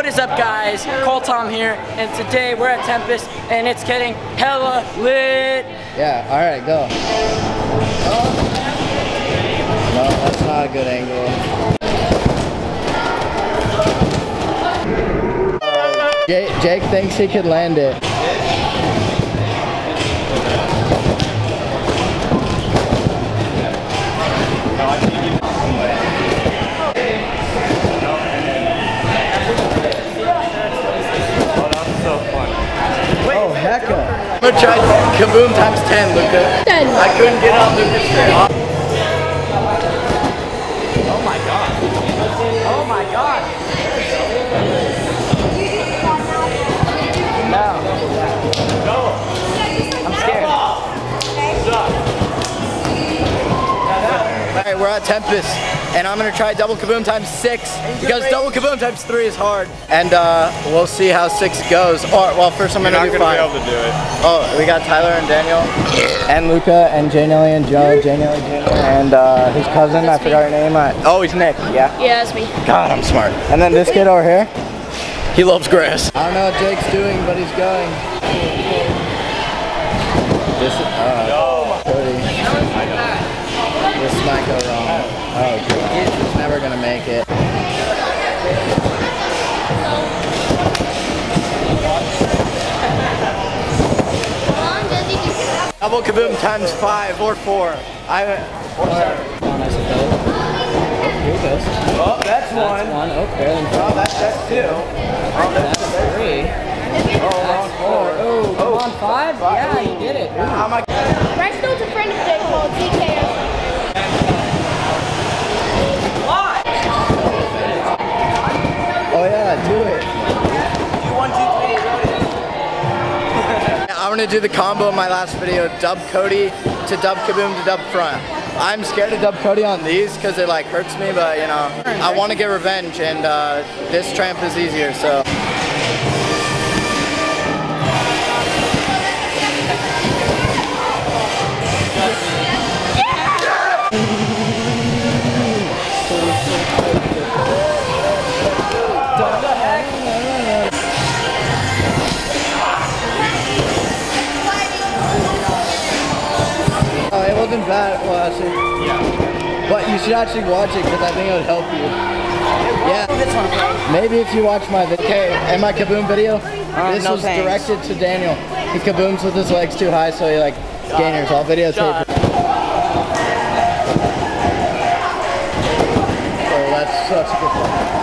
What is up guys? Colton here and today we're at Tempest and it's getting hella lit. Yeah, alright, go. No, that's not a good angle. Jake, Jake thinks he could land it. Kaboom times 10, Luca. 10. I couldn't get on Luca's straight. Oh my god. Oh my god. No. I'm scared. Alright, we're at Tempest, and I'm gonna try double kaboom times six, because double kaboom times three is hard. And uh, we'll see how six goes. Or, well, first I'm You're gonna not do gonna five. be able to do it. Oh, we got Tyler and Daniel. And Luca and Jay Nelly and Joe, Jay Nelly Jr. And uh, his cousin, I forgot her name. Uh, oh, he's Nick, yeah. Yeah, that's me. God, I'm smart. And then this kid over here, he loves grass. I don't know what Jake's doing, but he's going. This uh, Cody. This might go wrong. Oh, God. He's never gonna make it. Double kaboom times five or four. I. Or seven. Here goes. Oh, that's That's one. one. Oh, barely. Oh, that's, that's two. Oh, that's That's three. oh, wrong four. Oh, come on, five? Yeah, you did it. Ooh. How am I? Redstone's a friend of Jake called TKO. Oh yeah, do it. I'm gonna do the combo in my last video, dub Cody to dub Kaboom to dub front. I'm scared to dub Cody on these because it like hurts me, but you know, I want to get revenge and uh, this tramp is easier, so. Bad. Well, actually, yeah. But you should actually watch it because I think it would help you. Yeah. Maybe if you watch my video. Okay, and my kaboom video, this no was thanks. directed to Daniel. He kabooms with his legs too high, so he like gainers. I'll videotape. Oh, that's such a good thumbnail.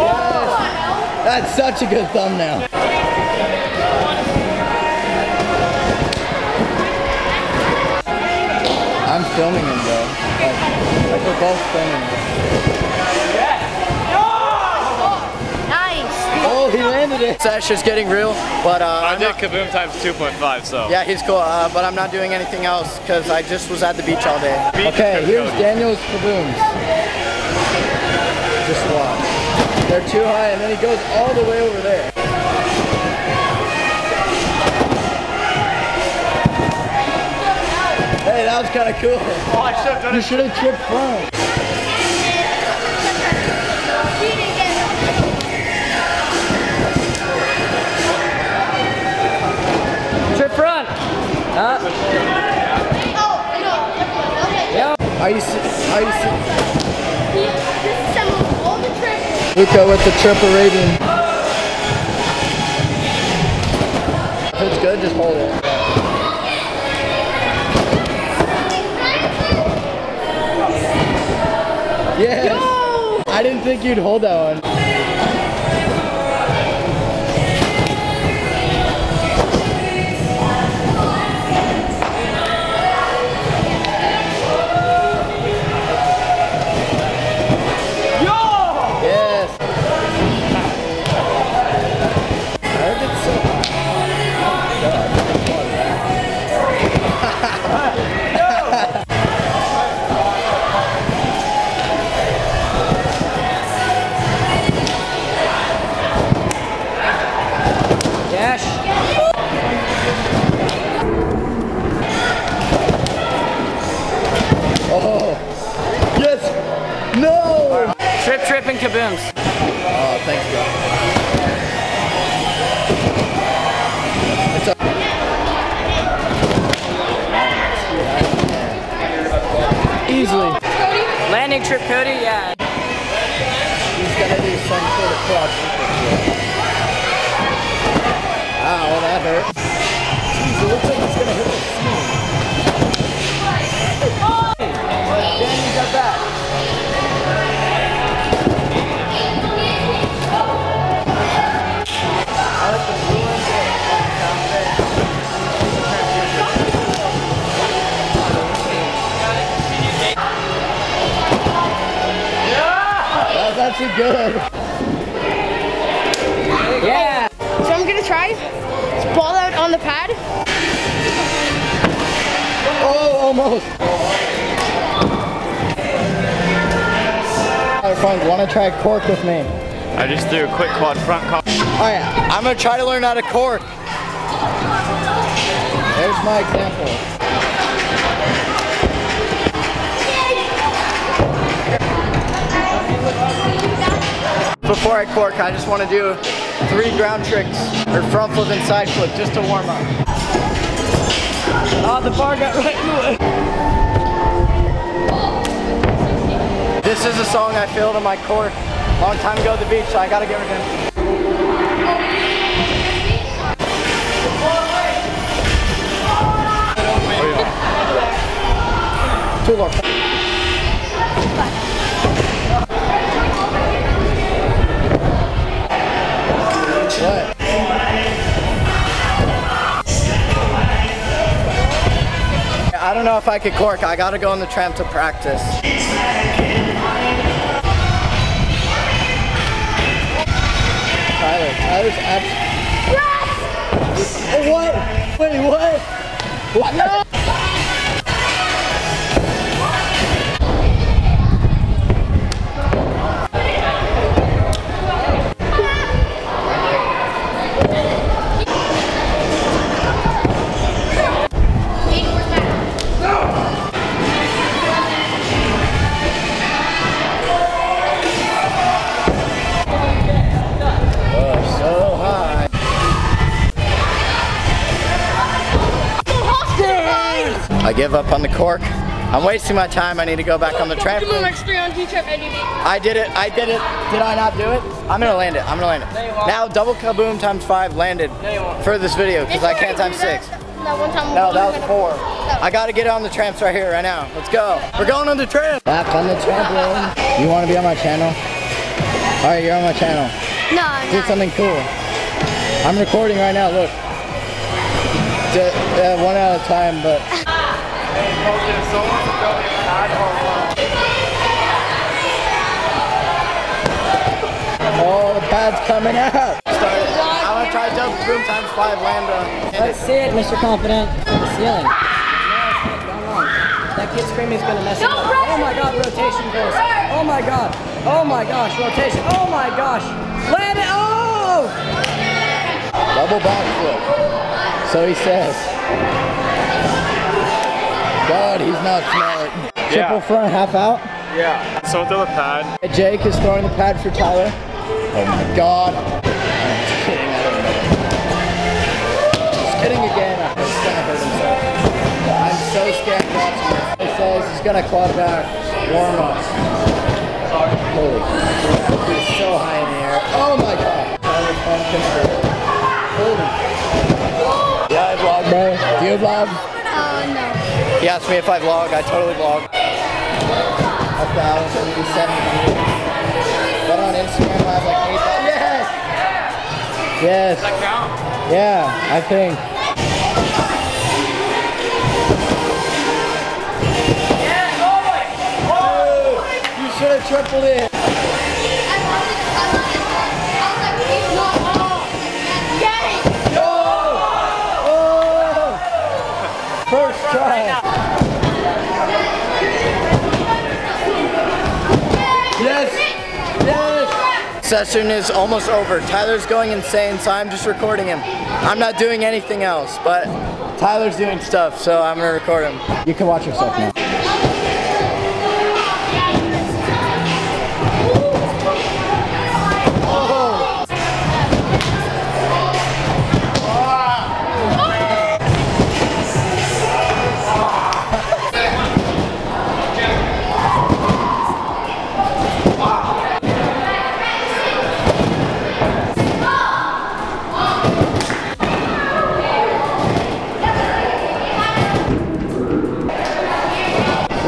Yes. That's such a good thumbnail. I'm filming him though. Like, like we're both filming him. Nice. Oh, he landed it. Sash is getting real, but uh, I I'm did not- kaboom times 2.5, so. yeah, he's cool. Uh, but I'm not doing anything else because I just was at the beach all day. Beach Okay, here's Daniel's kabooms. Just watch. They're too high, and then he goes all the way over there. Hey, that was kind of cool. Oh, I should have done You should have tripped front. Trip front. Uh, Are you? se- Are you? se- all the tricks. Luca with the triple rating. If it's good, just hold it. Yes. I didn't think you'd hold that one. Oh, Easily. Landing trip, Cody. Yeah. He's gonna do some sort of quadruple ah, Ow, well that hurt. Jeez, it looks like he's gonna hit the ceiling. Oh, good. Yeah. So I'm gonna try. It's ball out on the pad. Oh, almost. Alright, friends, want to try cork with me? I just threw a quick quad front call. Oh, Alright, I'm gonna try to learn how to cork. There's my example. Before I cork, I just want to do three ground tricks or front flip and side flip just to warm up. Oh, the bar got right in the way. This is a song I failed on my cork a long time ago at the beach, so I gotta get rid of it. Oh, Two more. What? Don't know if I could cork. I gotta go on the tramp to practice. Tyler, Tyler's absolutely. What? Wait, what? What? No! I give up on the cork. I'm wasting my time. I need to go back on the trampoline. I did it. I did it. Did I not do it? I'm gonna land it. I'm gonna land it. Now double kaboom times five landed for this video because I can't times six. That one time. No, that was four. I gotta get on the tramps right here, right now. Let's go. We're going on the tramp. Back on the trampoline. You wanna be on my channel? All right, you're on my channel. No, Do no. something cool. I'm recording right now, look. Ju- uh, one at a time, but oh, the pad's coming out. Started. I'm gonna try double boom times five lambda. Let's see it, Mr. Confident. The ceiling. No, it's not gone wrong. That kid screaming is gonna mess it up. Oh my god, rotation goes. Oh my god. Oh my gosh, rotation. Oh my gosh. Land it. Oh! Double backflip. So he says. God, he's not smart. Triple front, half out. Yeah. So throw the pad. Jake is throwing the pad for Tyler. Oh my god. I'm just kidding, I don't know. Just kidding again. Gonna hurt himself. I'm so scared watching this. He says he's gonna quad back. Warm up. Holy. He's so high in the air. Oh my god. Tyler control. Holy. Yeah, I vlog, bro. Do you vlog? Asked me if I vlog. I totally vlog. A thousand and seventy. But on Instagram, I have like eight thousand. Yes. Yes. Yeah, I think. You should have tripled it. Yes. Yes. Session is almost over. Tyler's going insane, so I'm just recording him. I'm not doing anything else, but Tyler's doing stuff, so I'm gonna record him. You can watch yourself now.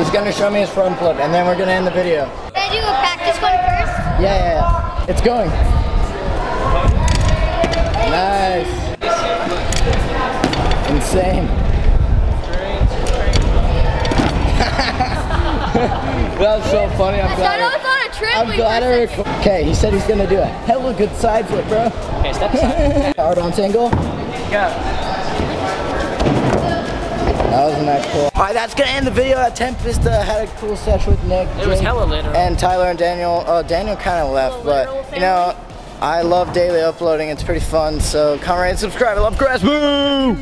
Gonna show me his front flip, and then we're gonna end the video. Can I do a practice one first? Yeah, yeah, yeah. It's going. Nice. Insane. that was so funny. I'm glad. I glad. thought I was on a I'm glad I for a recorded. Okay, he said he's gonna do a hella good side flip, bro. Okay, step aside. Hard on single. Go. That was nice cool. Alright, that's gonna end the video. At Tempest uh, had a cool session with Nick. It was hella literal. And Tyler and Daniel. Uh, Daniel kind of left, literal but you know, I love daily uploading. It's pretty fun. So comment, rate, and subscribe. I love grass. Boo!